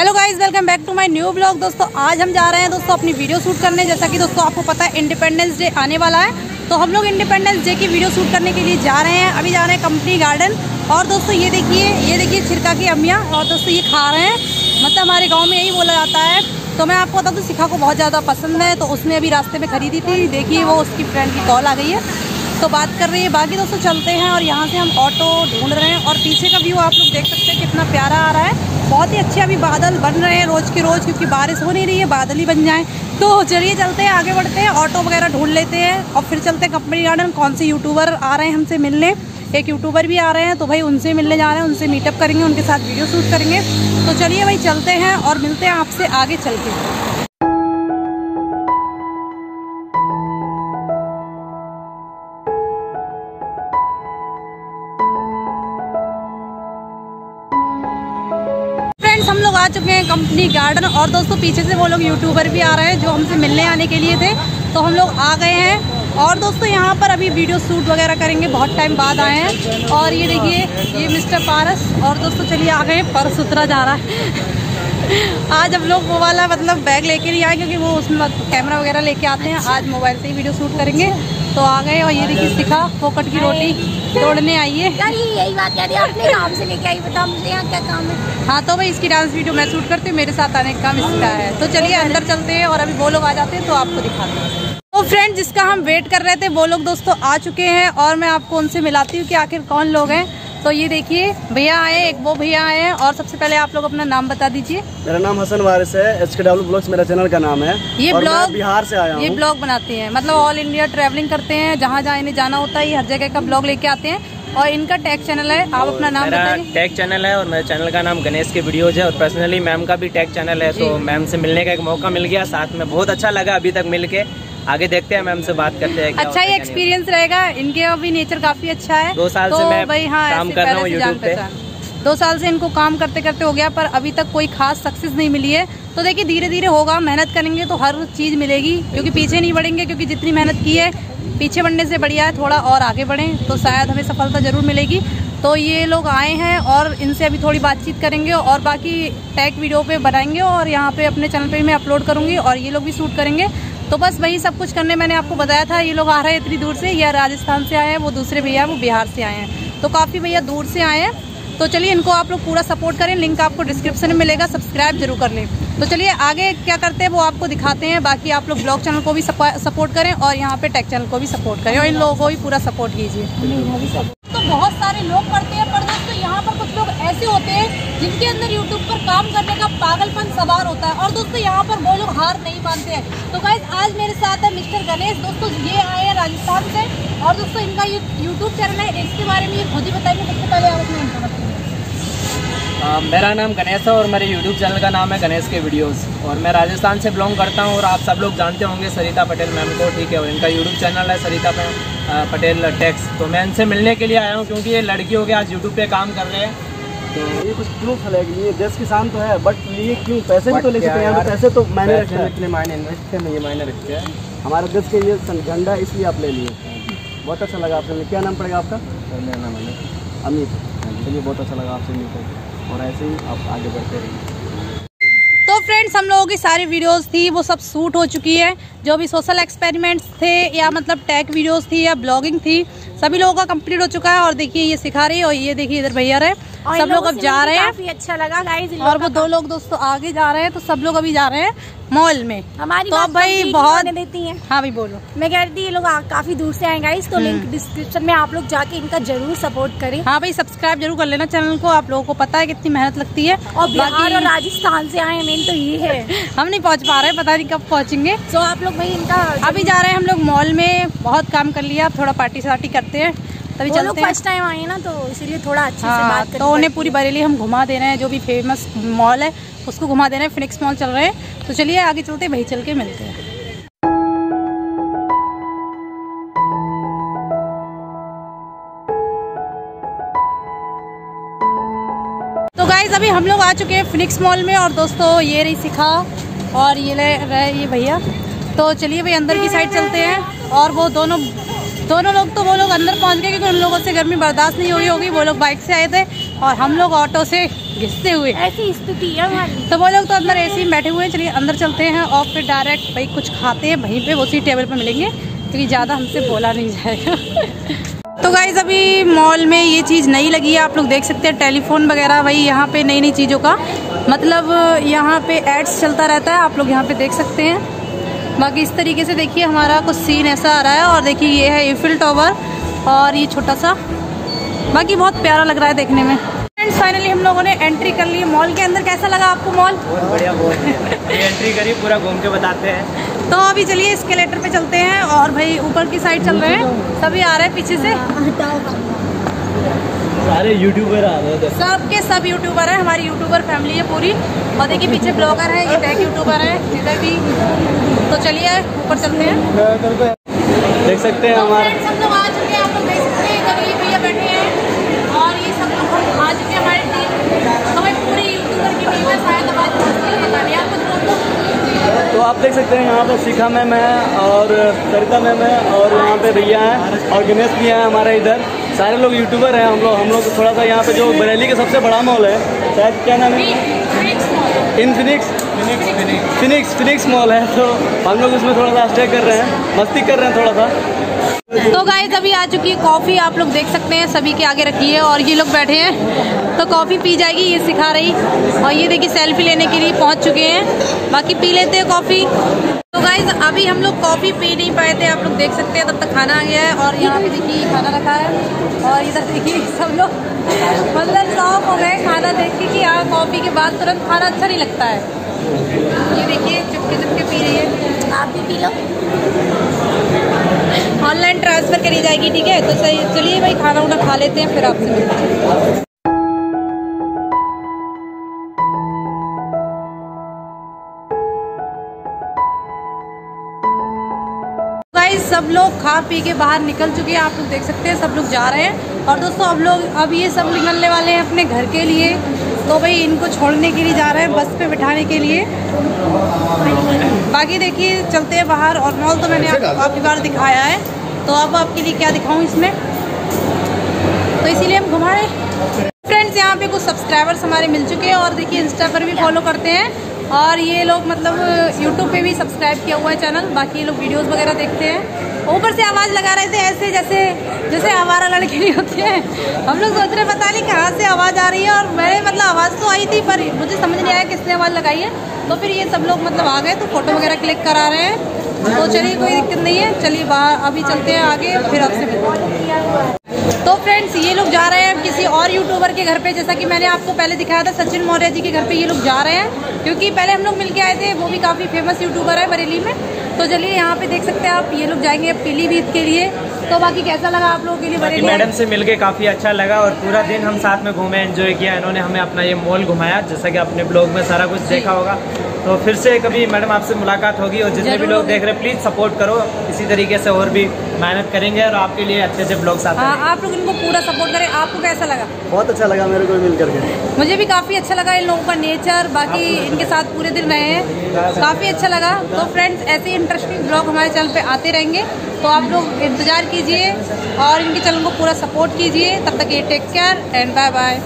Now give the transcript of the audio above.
Hello guys welcome back to my new blog दोस्तों, आज हम जा रहे हैं दोस्तों अपनी वीडियो शूट करने। जैसा कि दोस्तों आपको पता है इंडिपेंडेंस डे आने वाला है। तो हम लोग इंडिपेंडेंस डे की वीडियो शूट करने के लिए जा रहे हैं। अभी जा रहे हैं कंपनी गार्डन और दोस्तों, ये देखिए ये देखिए छिरका की अम्मियाँ। और दोस्तों, ये खा रहे हैं। मतलब हमारे गाँव में यही बोला जाता है। तो मैं आपको बता दूँ, सिखा को बहुत ज़्यादा पसंद है। तो उसने अभी रास्ते में खरीदी थी। देखिए, वो उसकी फ्रेंड की कॉल आ गई है। तो बात कर रही है। बाकी दोस्तों, चलते हैं। और यहाँ से हम ऑटो ढूंढ रहे हैं। और पीछे का व्यू आप लोग देख सकते हैं, कितना प्यारा आ रहा है। बहुत ही अच्छे अभी बादल बन रहे हैं रोज़ के रोज़, क्योंकि बारिश हो नहीं रही है, बादल ही बन जाए। तो चलिए चलते हैं, आगे बढ़ते हैं ऑटो वगैरह ढूंढ लेते हैं, और फिर चलते हैं कंपनी गार्डन कौन से यूट्यूबर आ रहे हैं हमसे मिलने। एक यूट्यूबर भी आ रहे हैं तो भाई उनसे मिलने जा रहे हैं, उनसे मीटअप करेंगे, उनके साथ वीडियो शूट करेंगे। तो चलिए भाई चलते हैं, और मिलते हैं आपसे आगे चल के। आ चुके हैं कंपनी गार्डन और दोस्तों पीछे से वो लोग यूट्यूबर भी आ रहे हैं जो हमसे मिलने आने के लिए थे। तो हम लोग आ गए हैं। और दोस्तों यहाँ पर अभी वीडियो शूट वगैरह करेंगे, बहुत टाइम बाद आए हैं। और ये देखिए, ये मिस्टर पारस और दोस्तों चलिए आ गए परस उतरा जा रहा है। आज हम लोग वो वाला मतलब बैग लेके नहीं आए क्योंकि वो उसमें कैमरा वगैरह लेके आते हैं। आज मोबाइल से ही वीडियो शूट करेंगे। तो आ गए और ये देखिए, सिखा फोकट की रोटी। तोड़ने आई है यार ये यही बात कह रही है अपने काम से लेके आई बताओ मुझे यहाँ क्या काम है। हाँ तो भाई इसकी डांस वीडियो मैं शूट करती हूँ मेरे साथ आने का काम इसका है। तो चलिए अंदर चलते हैं और अभी वो लोग आ जाते हैं तो आपको दिखाते हैं। तो फ्रेंड जिसका हम वेट कर रहे थे वो लोग दोस्तों आ चुके हैं और मैं आपको उनसे मिलाती हूँ कि आखिर कौन लोग हैं। तो ये देखिए भैया आए एक वो भैया आए हैं और सबसे पहले आप लोग अपना नाम बता दीजिए। मेरा नाम हसन वारिस है एच के डब्ल्यू ब्लॉग्स मेरा चैनल का नाम है। ये ब्लॉग बिहार से आया ये ब्लॉग बनाते हैं मतलब ऑल इंडिया ट्रेवलिंग करते हैं जहाँ जहाँ इन्हें जाना होता है ये हर जगह का ब्लॉग लेके आते हैं। और इनका टैग चैनल है आप अपना नाम मेरा टैग चैनल है और मेरे चैनल का नाम गणेश के वीडियोज़ है और पर्सनली मैम का भी टैग चैनल है तो मैम से मिलने का एक मौका मिल गया साथ में बहुत अच्छा लगा अभी तक मिल के आगे देखते हैं मैम से बात करते हैं अच्छा ये है, एक्सपीरियंस रहेगा। इनके अभी नेचर काफ़ी अच्छा है। दो साल तो से मैं भाई हाँ काम कर रहा हूँ YouTube पे। दो साल से इनको काम करते करते हो गया पर अभी तक कोई खास सक्सेस नहीं मिली है। तो देखिए धीरे धीरे होगा मेहनत करेंगे तो हर चीज़ मिलेगी क्योंकि पीछे नहीं बढ़ेंगे क्योंकि जितनी मेहनत की है पीछे बढ़ने से बढ़िया है थोड़ा और आगे बढ़ें तो शायद हमें सफलता ज़रूर मिलेगी। तो ये लोग आए हैं और इनसे अभी थोड़ी बातचीत करेंगे और बाकी टैग वीडियो पे बनाएँगे और यहाँ पे अपने चैनल पे मैं अपलोड करूँगी और ये लोग भी शूट करेंगे। तो बस वही सब कुछ करने मैंने आपको बताया था, ये लोग आ रहे हैं इतनी दूर से, ये राजस्थान से आए हैं, वो दूसरे भैया, वो बिहार से आए हैं। तो काफ़ी भैया दूर से आए हैं। तो चलिए इनको आप लोग पूरा सपोर्ट करें, लिंक आपको डिस्क्रिप्शन में मिलेगा, सब्सक्राइब ज़रूर कर लें। तो चलिए आगे क्या करते हैं, वो आपको दिखाते हैं, बाकी आप लोग ब्लॉग चैनल को भी सपोर्ट करें और यहाँ पे टेक चैनल को भी सपोर्ट करें। और इन लोगों को भी पूरा सपोर्ट कीजिए। तो बहुत सारे लोग पढ़ते हैं पर दोस्तों यहाँ पर कुछ लोग ऐसे होते हैं जिनके अंदर यूट्यूब पर काम करने का पागलपन सवार होता है। और दोस्तों, यहाँ पर वो लोग हार नहीं मानते हैं। तो गाइज़ आज मेरे साथ है मिस्टर गणेश। दोस्तों, ये आए हैं राजस्थान से। और दोस्तों, इनका ये यूट्यूब चैनल है, इसके बारे में ये खुद ही बताएँगे। सबसे पहले आप अपना आ, मेरा नाम गणेश है और मेरे यूट्यूब चैनल का नाम है गणेश के वीडियोस और मैं राजस्थान से बिलोंग करता हूँ और आप सब लोग जानते होंगे सरिता पटेल मैम को ठीक है? और इनका यूट्यूब चैनल है सरिता पटेल टेक्स तो मैं इनसे मिलने के लिए आया हूँ क्योंकि ये लड़की हो गया आज यूट्यूब पे काम कर रहे हैं। तो ये कुछ प्रूफ है कि ये देश किसान तो है बट ये क्यों? पैसे भी तो ले सकते हैं पैसे तो मैंने रखे हैं। इतने मायने इन्वेस्ट करने ये मायने रखते हैं। हमारे देश के ये झंडा इसलिए आप ले लिए। बहुत अच्छा लगा आपसे क्या नाम पड़ेगा आपका? मेरा नाम है। अमित चलिए बहुत अच्छा लगा आपसे मिलकर। और ऐसे ही आप आगे बढ़ते रहिए। तो फ्रेंड्स, हम लोगों की सारी वीडियोस थी, वो सब सूट हो चुकी है। जो भी सोशल एक्सपेरिमेंट्स थे या मतलब टैग वीडियोस थी या ब्लॉगिंग थी, सभी लोगों का कंप्लीट हो चुका है। और देखिए, ये सिखा रही है और ये देखिए, इधर भैया रहे। सब लोग अब जा रहे हैं। काफ़ी अच्छा लगा। गाइस और वो दो लोग दोस्तों आगे जा रहे हैं तो सब लोग अभी जा रहे हैं मॉल में। हमारी तो बात भाई बहुत देती हैं। हाँ भाई बोलो। मैं कह रही थी ये लोग काफ़ी दूर से आए गाइस तो हम्म। लिंक डिस्क्रिप्शन में आप लोग जाके इनका ज़रूर सपोर्ट करें। हाँ भाई सब्सक्राइब ज़रूर कर लेना चैनल को आप लोगों को पता है कितनी मेहनत लगती है। और बिहार और राजस्थान से आए मेन तो ये है। हम नहीं पहुँच पा रहे पता नहीं कब पहुँचेंगे। तो आप लोग भाई इनका अभी जा रहे हैं हम लोग मॉल में बहुत काम कर लिया थोड़ा पार्टी सार्टी करते हैं। तभी वो लोग फ़र्स्ट टाइम आए ना तो इसीलिए थोड़ा अच्छे से हाँ बात तो उन्हें पूरी बरेली हम घुमा दे रहे हैं जो भी फ़ेमस मॉल है उसको घुमा दे रहे हैं फिनिक्स मॉल चल रहे हैं। तो चलिए आगे चलते हैं, वहीं चल के मिलते हैं। तो गाइज़ अभी हम लोग आ चुके हैं फिनिक्स मॉल में और दोस्तों ये रही सिखा और ये रहे ये भैया। तो चलिए भाई अंदर की साइड चलते हैं और वो दोनों दोनों लोग तो वो लोग अंदर पहुँच गए क्योंकि उन लोगों से गर्मी बर्दाश्त नहीं हो रही होगी। वो लोग बाइक से आए थे और हम लोग ऑटो से घिसते हुए। ऐसी स्थिति है हमारी। तो वो लोग तो अंदर एसी में बैठे हुए हैं चलिए अंदर चलते हैं और फिर डायरेक्ट भाई कुछ खाते हैं वहीं पे उसी टेबल पे मिलेंगे। क्योंकि ज़्यादा हमसे बोला नहीं जाएगा। तो गाइज़ अभी मॉल में ये चीज़ नई लगी है आप लोग देख सकते हैं टेलीफोन वगैरह वही यहाँ पे नई नई चीज़ों का। मतलब यहाँ पे एड्स चलता रहता है आप लोग यहाँ पे देख सकते हैं। बाकी इस तरीके से देखिए हमारा कुछ सीन ऐसा आ रहा है और देखिए ये है ईफिल टावर और ये छोटा सा। बाकी बहुत प्यारा लग रहा है देखने में। फ्रेंड्स फाइनली हम लोगों ने एंट्री कर ली मॉल के अंदर। कैसा लगा आपको मॉल बहुत बढ़िया बहुत ये एंट्री करी पूरा घूम के बताते हैं। तो अभी चलिए स्केलेटर पे चलते हैं और भाई ऊपर की साइड चल रहे हैं। सभी आ रहे हैं पीछे से। सारे यूट्यूबर आ रहे हैं सब के सब यूट्यूबर हैं हमारी यूट्यूबर फैमिली है पूरी। और देखिए पीछे ब्लॉगर है ये टेक यूट्यूबर है इधर भी। तो चलिए ऊपर चलते हैं। देख सकते हैं तो हमारे। फ्रेंड्स हम लोग आ चुके हैं आप लोग देख सकते हैं इधर भैया बैठे हैं। और ये सब लोग हम आ चुके हैं हमारी टीम तो पूरी यूट्यूबर की टीम है शायद आवाज़ मुश्किल पता नहीं आप कुछ बोल दो तो आप देख सकते हैं यहाँ पे शिखा मैम है और सरिता मैम है और यहाँ पे भैया हैं और गणेश भी हैं हमारे इधर। सारे लोग यूट्यूबर हैं, हम लोग हम लोग थोड़ा सा यहाँ पे जो बरेली का सबसे बड़ा मॉल है, शायद क्या नाम है? इनफिनिक्स फिनिक्स फिनिक्स मॉल है तो हम लोग उसमें थोड़ा सा स्टे कर रहे हैं, मस्ती कर रहे हैं थोड़ा सा। तो गाइस अभी आ चुकी है कॉफ़ी आप लोग देख सकते हैं, सभी के आगे रखी है और ये लोग बैठे हैं। तो कॉफ़ी पी जाएगी, ये सिखा रही। और ये देखिए सेल्फी लेने के लिए पहुँच चुके हैं। बाकी पी लेते हैं कॉफ़ी तो गाइस अभी हम लोग कॉफ़ी पी नहीं पाए थे, आप लोग देख सकते हैं, तब तक खाना आ गया है। और यहाँ पे देखिए खाना रखा है। और इधर देखिए, सब लोग मतलब शौक हो गए खाना देख के कि हाँ कॉफ़ी के बाद तुरंत खाना अच्छा नहीं लगता है। ये देखिए चुपके चुपके पी रही है। आप भी पी लो। ऑनलाइन ट्रांसफ़र करी जाएगी ठीक है? तो सही चलिए भाई खाना वाना खा लेते हैं फिर आपसे मिलते हैं। गाइस सब लोग खा पी के बाहर निकल चुके हैं आप लोग देख सकते हैं सब लोग जा रहे हैं। और दोस्तों अब लोग अब ये सब निकलने वाले हैं अपने घर के लिए। तो भाई इनको छोड़ने के लिए जा रहे हैं बस पे बिठाने के लिए। बाकी देखिए चलते हैं बाहर और मॉल तो मैंने आपको काफ़ी बार दिखाया है। तो अब आपके लिए क्या दिखाऊँ इसमें? तो इसीलिए हम घुमा रहे फ्रेंड्स यहाँ पे कुछ सब्सक्राइबर्स हमारे मिल चुके हैं और देखिए इंस्टा पर भी फॉलो करते हैं। और ये लोग मतलब यूट्यूब पे भी सब्सक्राइब किया हुआ है चैनल बाकी ये लोग वीडियोस वगैरह देखते हैं। ऊपर से आवाज़ लगा रहे थे ऐसे जैसे जैसे हमारा लड़के नहीं होती है। हम लोग सोच रहे पता नहीं कहाँ से आवाज़ आ रही है। और मैंने मतलब आवाज़ तो आई थी, पर मुझे समझ नहीं आया किसने आवाज़ लगाई है। तो फिर ये सब लोग मतलब आ गए तो फ़ोटो वगैरह क्लिक करा रहे हैं। तो चलिए कोई दिक्कत नहीं है। चलिए बाहर, अभी चलते हैं आगे, फिर आपसे मिलते तो फ्रेंड्स ये लोग जा रहे हैं किसी और यूट्यूबर के घर पे, जैसा कि मैंने आपको पहले दिखाया था, सचिन मौर्य जी के घर पे ये लोग जा रहे हैं। क्योंकि पहले हम लोग मिलके आए थे, वो भी काफ़ी फ़ेमस यूट्यूबर है बरेली में। तो चलिए यहाँ पे देख सकते हैं आप, ये लोग जाएँगे पीलीभीत के लिए। तो बाकी कैसा लगा आप लोगों के लिए बरेली? मैडम से मिलके काफ़ी अच्छा लगा और पूरा दिन हम साथ में घूमे एंजॉय किया। इन्होंने हमें अपना ये मॉल घुमाया जैसा कि अपने ब्लॉग में सारा कुछ देखा होगा। तो फिर से कभी मैडम आपसे मुलाकात होगी और जितने भी लोग देख रहे हैं प्लीज़ सपोर्ट करो। इसी तरीके से और भी मेहनत करेंगे और आपके लिए अच्छे अच्छे ब्लॉग्स आते हाँ हैं आप लोग इनको पूरा सपोर्ट करें। आपको कैसा लगा? बहुत अच्छा लगा मेरे को मिल करके। मुझे भी काफ़ी अच्छा लगा इन लोगों का नेचर बाकी इनके साथ पूरे दिन रहे हैं। काफ़ी अच्छा लगा। तो फ्रेंड्स ऐसे ही इंटरेस्टिंग ब्लॉग हमारे चैनल पे आते रहेंगे। तो आप लोग इंतज़ार कीजिए और इनके चैनल को पूरा सपोर्ट कीजिए। तब तक ये take care and bye bye